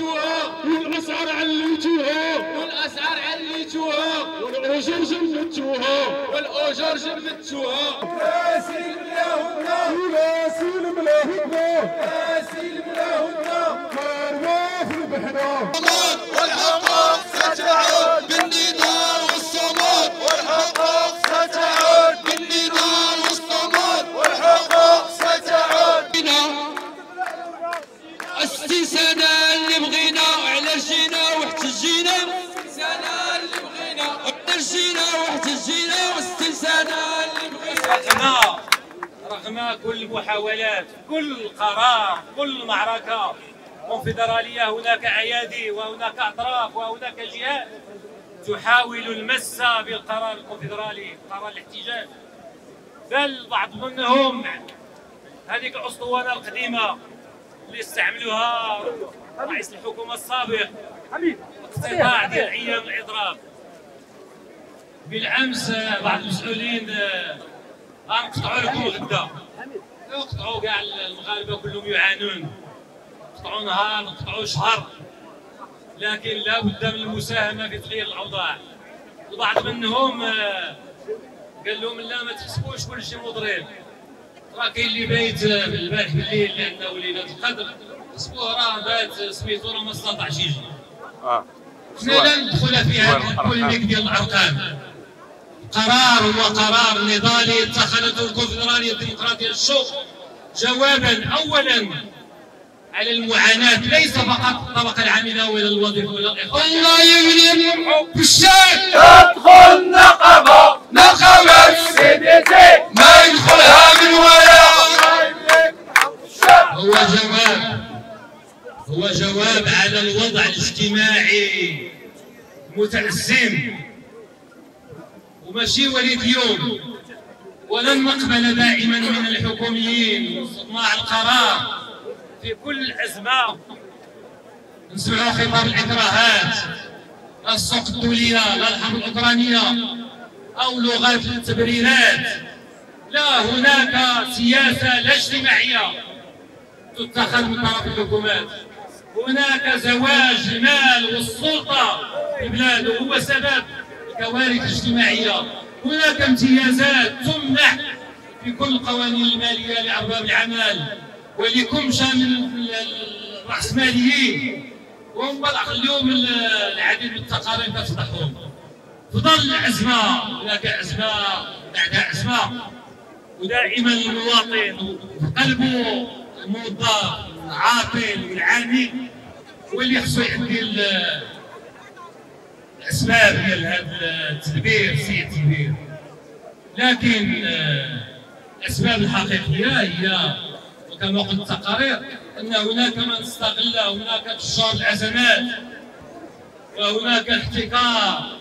عليتوها والأسعار عليتوها. والأسعار عليتوها. والاجور جمدتوها والاجور جمدتوها ملاهنا وراسي ملاهنا راسي ملاهنا مارنا رغم رغم كل المحاولات كل قرار كل معركة كونفدرالية هناك أيادي وهناك أطراف وهناك جهات تحاول المس بالقرار الكونفدرالي قرار الاحتجاج. بل بعض منهم هذيك الأسطوانة القديمة اللي استعملوها رئيس الحكومة السابق اقتطاع ديال أيام الإضراب. بالأمس بعض المسؤولين غنقطعوا لكم غدا يقطعوا كاع المغاربه كلهم يعانون قطعوا نهار قطعوا شهر لكن لا بد من المساهمه في تغيير الاوضاع البعض منهم قال لهم لا ما تحسبوش كل شيء مضرب راه كاين اللي بايت البارح بالليل لأنه وليله القدر حسبوه راه بات سميتو راه ما استطاعش يجي إحنا لا ندخل في هذا البوليميك ديال الأرقام. قرار هو قرار نضالي اتخذته الكونفدراليه الديمقراطية للشغل جوابا اولا على المعاناة ليس فقط الطبقه العاملة ولا الوظيفة ولا الاخوان الله يبني بالشارع تدخل نقبة نقبة السيدتي ما يدخلها من ولا هو جواب هو جواب على الوضع الاجتماعي متأزم. وماشي وليد اليوم ولن نقبل دائما من الحكوميين صناع القرار في كل أزمة نسمعوا خطاب الإكراهات السوق الدولية لا الحرب الأوكرانية أو لغات التبريرات. لا هناك سياسة لا اجتماعية تتخذ من طرف الحكومات. هناك زواج المال والسلطة في البلاد وهو سبب الكوارث الاجتماعية. هناك امتيازات تمنح في كل القوانين المالية لأرباب العمل ولكمشة من الرأسماليين وهم خليهم العديد من التقارير تفضحهم تظل أزمة هناك أزمة بعد أزمة ودائما المواطن وقلبه الموظف العاطل والعامل هو اللي خصو ال- الاسباب ديال هذا التدبير سيء التدبير لكن آه، الاسباب الحقيقية هي وكما قلت التقارير أن هناك من استغل هناك تجار الأزمات وهناك احتكار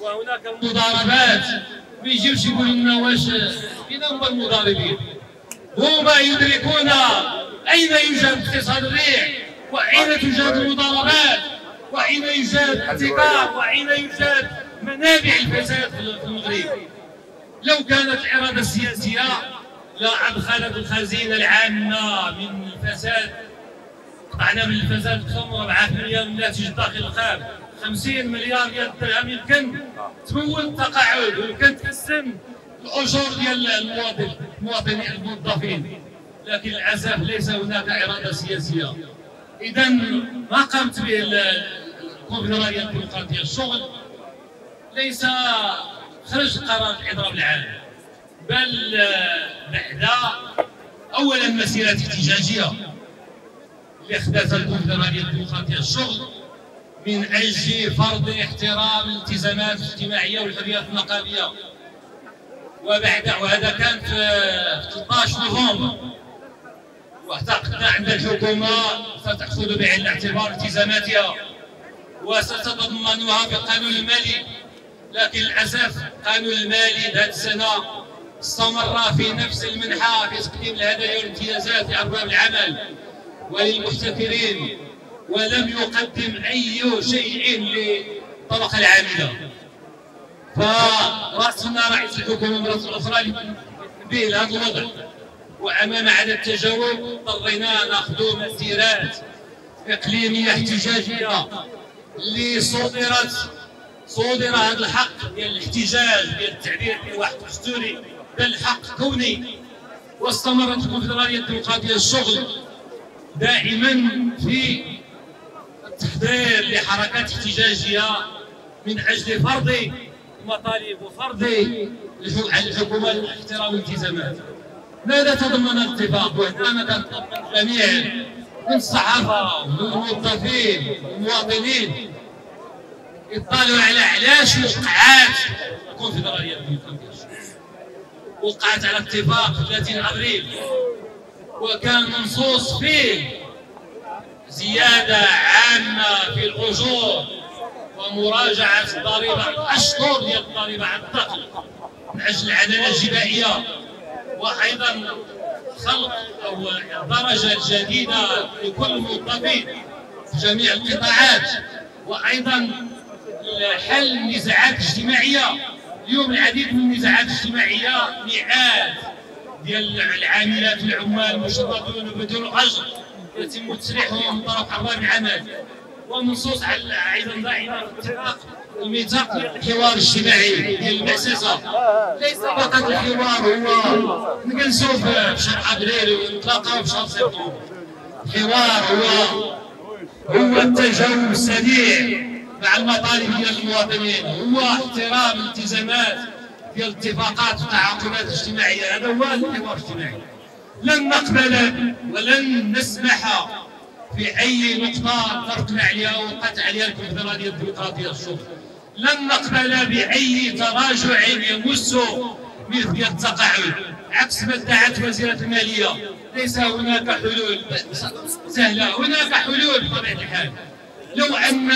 وهناك المضاربات. ما يجيوش يقولوا لنا واش فين هما المضاربين؟ هما يدركون أين يوجد اقتصاد الريع وأين توجد المضاربات؟ واين يوجد الاحتكار واين يوجد منابع الفساد في المغرب. لو كانت الإرادة السياسية لا ادخلت الخزينة العامة من الفساد. قطعنا من الفساد 4 مليار من الناتج الداخلي الخام. 50 مليار ديال الدرهم يمكن تمول التقاعد ويمكن تحسن الأجور ديال المواطن المواطنين الموظفين. لكن للأسف ليس هناك إرادة سياسية. اذا ما قامت به ال- الكونفدراليه الديمقراطيه الشغل. ليس خرج قرار الإضراب العام بل بعد أولا مسيرة احتجاجية. اللي احدثها الكونفدراليه الديمقراطيه الشغل من أجل فرض احترام الالتزامات الاجتماعية والحريات النقابيه وبعد وهذا كان في 13 نوفمبر. واعتقدنا عند الحكومة ستاخذ بعين الاعتبار التزاماتها وستتضمنها في القانون المالي لكن للأسف القانون المالي لهذه السنة استمر في نفس المنحى في تقديم الهدايا والامتيازات لأرباب العمل وللمحتكرين ولم يقدم أي شيء للطبقة العاملة. فراسلنا رئيس الحكومة مرة أخرى به لهذا الوضع. وأمام عدم التجاوب اضطرينا نأخذ مسيرات إقليمية احتجاجية. اللي صدرت صدر هذا الحق ديال الاحتجاج ديال التعبير ديال واحد دستوري ديال الحق كوني واستمرت الكونفدراليه الديمقراطيه الشغل دائما في التحضير لحركات احتجاجية من أجل فرض المطالب وفرض الحكومة الاحترام الالتزامات ماذا تضمن الاتفاق؟ وهنا كنطلب من من الصحافه والموظفين والمواطنين يطلعوا على علاش وقعات الكونفدرالية وقعت على اتفاق 30 ابريل وكان منصوص فيه زيادة عامة في الأجور ومراجعة الضريبه الاشطر ديال الضريبه على الدخل من أجل العدالة الجبائية. وأيضا خلق أو درجة جديدة لكل الموظفين في جميع القطاعات وأيضا حل النزاعات الاجتماعية. اليوم العديد من النزاعات الاجتماعية مئات ديال العاملات والعمال المشردون بدون أجر يتم تسريحهم من طرف ارباب العمل ومنصوص على أيضا داعمه اتفاق الميثاق الحوار الاجتماعي ديال المؤسسة. ليس فقط الحوار هو نجلسوا في شهر ابريل ونتلاقاو في شهر سبتمبر الحوار هو هو التجاوب السريع مع المطالب ديال المواطنين. هو احترام الالتزامات ديال الاتفاقات والتعاقدات الاجتماعية. هذا هو الحوار الاجتماعي. لن نقبل ولن نسمح في أي نقطة تركنا عليها وقت عليها الكونفدرالية الديمقراطية الشغل لن نقبل بأي تراجع يمس مثل التقاعد. عكس ما ادعت وزيرة المالية ليس هناك حلول. سهلة هناك حلول بطبيعة الحال. لو أن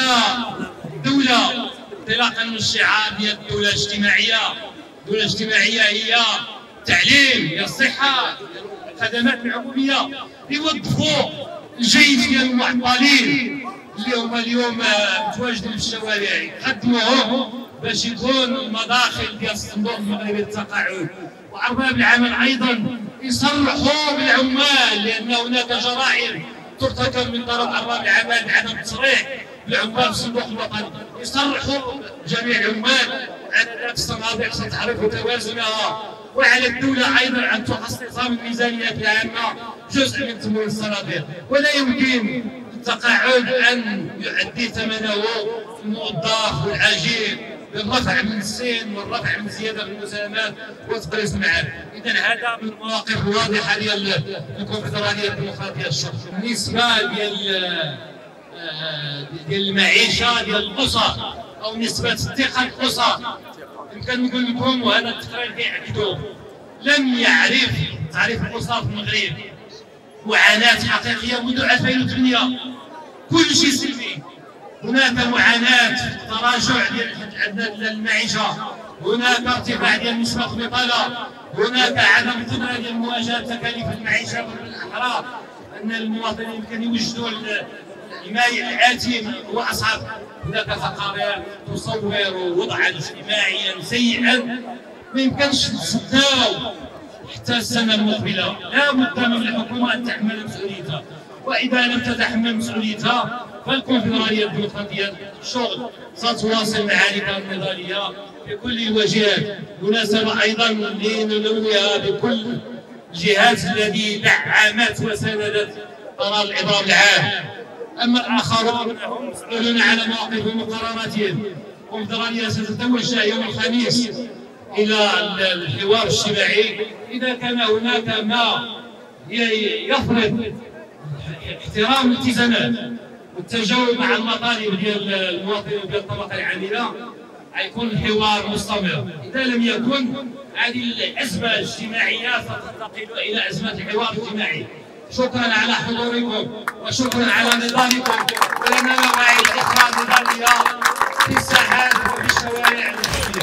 الدولة انطلاقا من الشعار ديال الدولة الاجتماعيه الدولة الاجتماعيه هي التعليم هي الصحه الخدمات العموميه يوظفوا الجيش ديال المعطلين اللي هما اليوم متواجدين في الشوارع. يقدموهم باش يكون المداخل ديال الصندوق المغربي للتقاعد وارباب العمل أيضا يصرحوا بالعمال لأن هناك جرائم ترتكب من طرف ارباب العمل بعدم التصريح لعمال الصندوق الوطني يصرحوا جميع العمال. ذات الصناديق ستعرف توازنها وعلى الدولة أيضا أن تخصص من ميزانيتها العامة جزء من تمويل الصناديق. ولا يمكن التقاعد أن يؤدي ثمنه الموظف والعجين بالرفع من السن والرفع من زيادة في المساهمات وتقليص المعاد اذا هذا من المواقف الواضحه ديال الكونفدراليه الديمقراطية الشرق بالنسبة ديال ديال المعيشه ديال الاسر أو نسبة الثقة الاسر يمكن نقول لكم وهذا التقرير كيعكدوا لم يعرف تعريف الاسر في المغرب معاناة حقيقية منذ 2008 كل شيء سلبي هناك معاناة تراجع ديال المعيشة. هناك ارتفاع ديال نسبة البطالة. هناك عدم قدره ديال مواجهه تكاليف المعيشه والاحراف أن المواطنين كانوا يوجدوا الحمايه الاتي هو اصعب هناك تقارير تصور وضعا اجتماعيا سيئا. ما يمكنش نتصداو حتى السنة المقبلة. لا بد من الحكومة أن تحمل مسؤوليتها. وإذا لم تتحمل مسؤوليتها فالكونفدرالية الديمقراطية الشغل ستواصل معاركها النضاليه في كل الوجهات مناسبة أيضا لنلوها بكل الجهات التي دعمت وساندت قرار الاضراب العام. أما الآخرون فهم مسؤولون على مواقفهم وقراراتهم. الكونفدراليه ستتوجه يوم الخميس إلى الحوار الاجتماعي إذا كان هناك ما يفرض احترام الالتزامات والتجاوب مع المطالب ديال المواطنين ديال الطبقة العاملة حيكون الحوار مستمر. إذا لم يكن هذه الأزمة الاجتماعية ستنتقل إلى أزمة الحوار الاجتماعي. شكرا على حضوركم وشكرا على نضالكم ولنا مواعيد أخرى نضاليه في الساحات وفي الشوارع. المصريه